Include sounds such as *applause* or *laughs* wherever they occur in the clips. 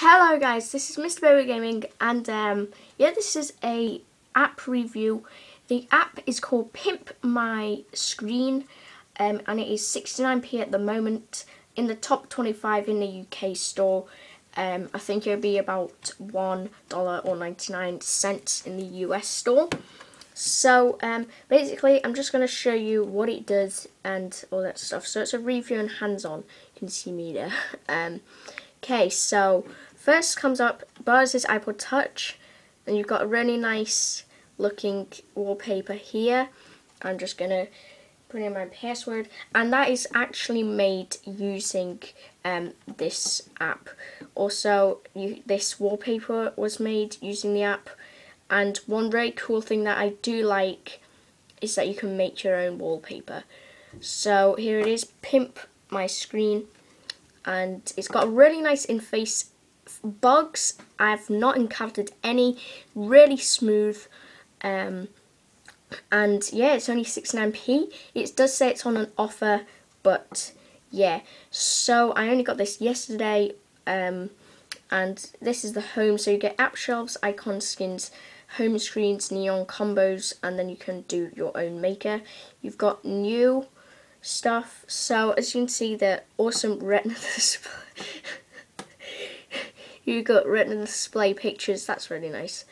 Hello guys, this is Mr. BoBo Gaming and um, yeah this is a app review. The app is called Pimp My Screen um, and it is 69p at the moment in the top 25 in the UK store. Um, I think it'll be about $1 or 99 cents in the US store. So um, basically I'm just going to show you what it does and all that stuff. So it's a review and hands-on. You can see me there. *laughs* Um, Okay, so first comes up Buzz's iPod Touch, and you've got a really nice looking wallpaper here. I'm just gonna put in my password, and that is actually made using um, this app. Also, you, this wallpaper was made using the app, and one very cool thing that I do like is that you can make your own wallpaper. So here it is, Pimp My Screen and it's got a really nice interface. Bugs, I've not encountered any. Really smooth. Um, and yeah, it's only 69p. It does say it's on an offer, but yeah. So I only got this yesterday. Um, and this is the home. So you get app shelves, icon skins, home screens, neon combos, and then you can do your own maker. You've got new stuff. So as you can see, the awesome *laughs* retina display. You got retina display pictures. That's really nice.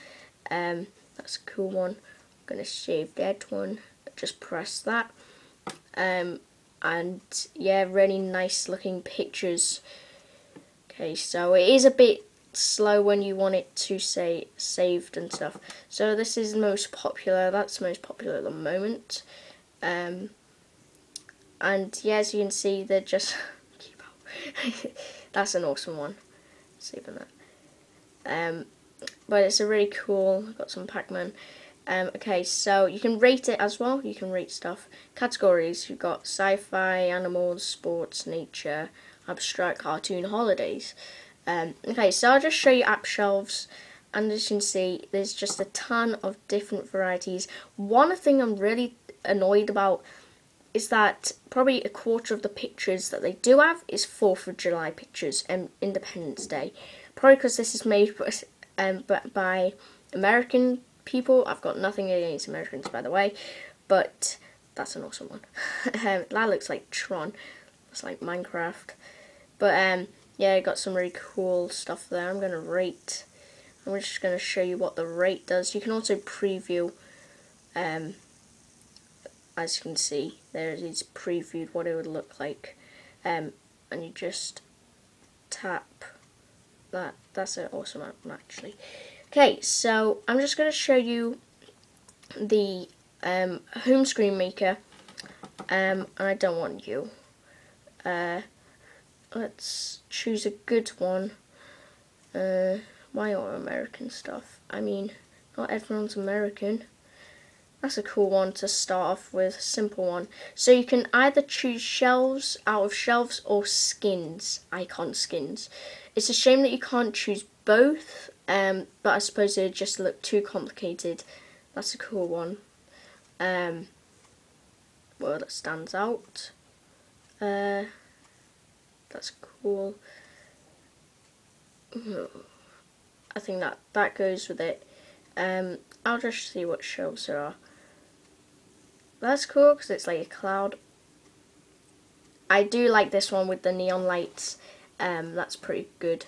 Um, that's a cool one. I'm gonna save that one. Just press that. Um, and yeah, really nice looking pictures. Okay, so it is a bit slow when you want it to say saved and stuff. So this is most popular. That's most popular at the moment. Um, and yeah, as you can see, they're just *laughs* *laughs* that's an awesome one. Saving that. Um, but it's a really cool. Got some Pac-Man. Um, okay, so you can rate it as well. You can rate stuff. Categories: you've got sci-fi, animals, sports, nature, abstract, cartoon, holidays. Um, okay, so I'll just show you app shelves. And as you can see, there's just a ton of different varieties. One thing I'm really annoyed about is that probably a quarter of the pictures that they do have is 4th of July pictures and Independence Day. Probably because this is made *laughs* um, by American people. I've got nothing against Americans, by the way, but that's an awesome one. *laughs* um, that looks like Tron. It's like Minecraft. But um, yeah, I got some really cool stuff there. I'm going to rate. I'm just going to show you what the rate does. You can also preview um, as you can see there it is previewed what it would look like. Um, and you just tap that. That's an awesome app actually. Okay so I'm just going to show you the um, home screen maker. Um, and I don't want you. Uh, let's choose a good one. Uh, why all American stuff. I mean not everyone's American that's a cool one to start off with, simple one. So you can either choose shelves out of shelves or skins, icon skins. It's a shame that you can't choose both, um, but I suppose it just look too complicated. That's a cool one. Um, well, that stands out. Uh, that's cool. I think that that goes with it. Um, I'll just see what shelves there are. That's cool because it's like a cloud. I do like this one with the neon lights. Um, that's pretty good.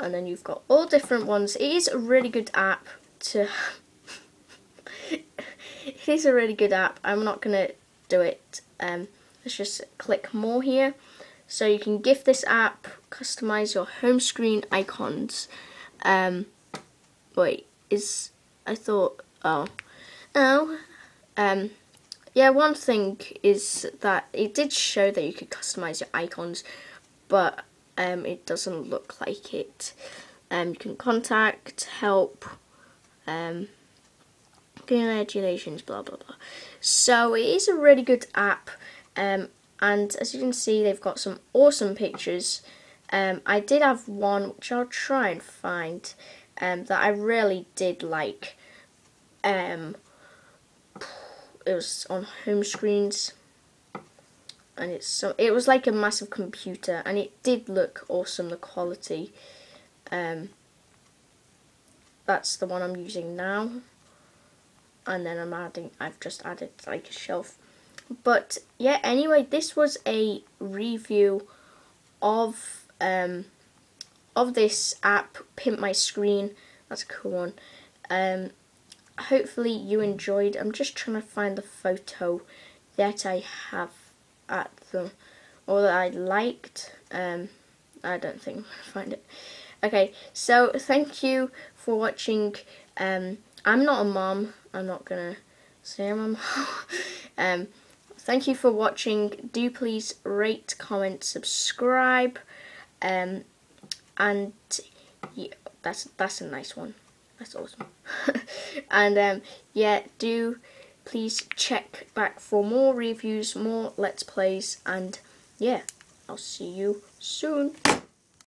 And then you've got all different ones. It is a really good app to... *laughs* it is a really good app. I'm not going to do it. Um, let's just click more here. So you can gift this app, customize your home screen icons. Um, wait, is... I thought... Oh. Oh. Um, yeah, one thing is that it did show that you could customize your icons, but um, it doesn't look like it. Um, you can contact, help, um, congratulations, blah blah blah. So it is a really good app, um, and as you can see, they've got some awesome pictures. Um, I did have one which I'll try and find um, that I really did like. Um, it was on home screens and it's so it was like a massive computer and it did look awesome the quality Um, that's the one I'm using now. And then I'm adding, I've just added like a shelf. But yeah, anyway, this was a review of um, of this app, Pimp My Screen. That's a cool one. Um, hopefully you enjoyed. I'm just trying to find the photo that I have at the, or that I liked. Um, I don't think I'm to find it. Okay, so thank you for watching. Um, I'm not a mom. I'm not to say I'm a mom. *laughs* um, thank you for watching. Do please rate, comment, subscribe. Um, and yeah, that's that's a nice one. That's awesome. *laughs* and um, yeah, do please check back for more reviews, more let's plays, and yeah, I'll see you soon.